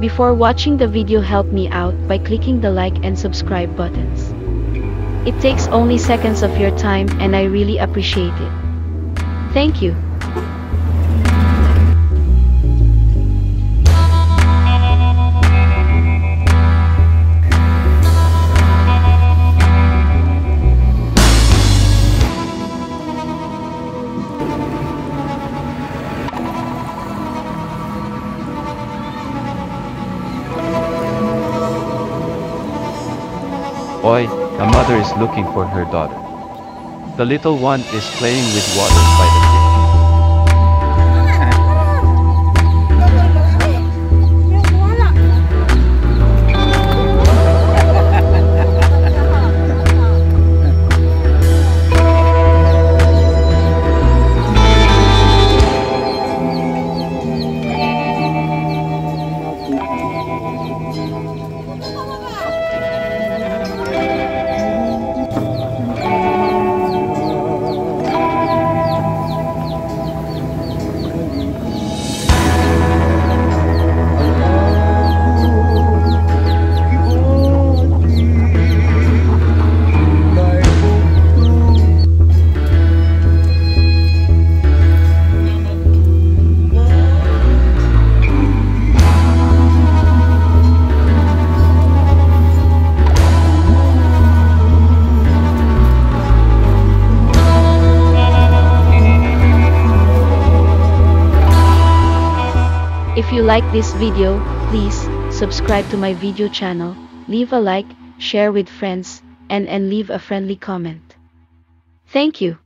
Before watching the video help me out by clicking the like and subscribe buttons. It takes only seconds of your time and I really appreciate it. Thank you. Oi, a mother is looking for her daughter. The little one is playing with water by If you like this video, please subscribe to my video channel, leave a like, share with friends, and, and leave a friendly comment. Thank you.